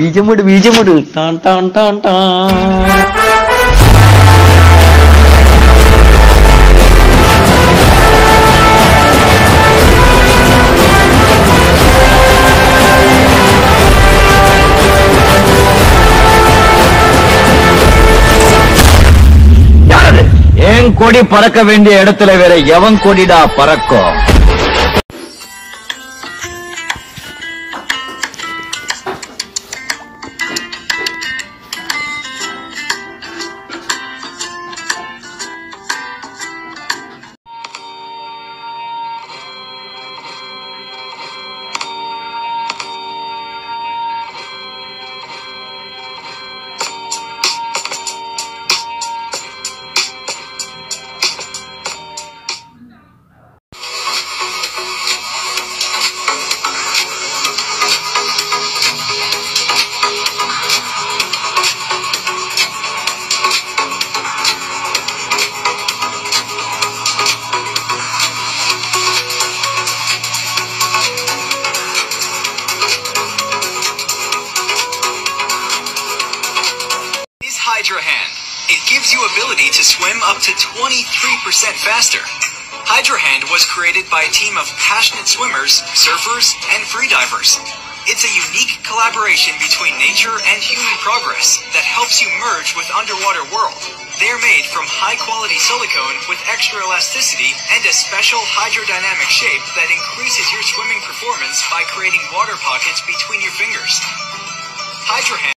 பீஜமுடு பீஜமுடு டான் டான் டான் டான் கொடி பறக்க வேண்டிய இடத்துல வேற எவன் கொடிடா பறக்கும் gives you ability to swim up to 23% faster. Hydra Hand was created by a team of passionate swimmers, surfers, and freedivers. It's a unique collaboration between nature and human progress that helps you merge with underwater world. They're made from high quality silicone with extra elasticity and a special hydrodynamic shape that increases your swimming performance by creating water pockets between your fingers. Hydra Hand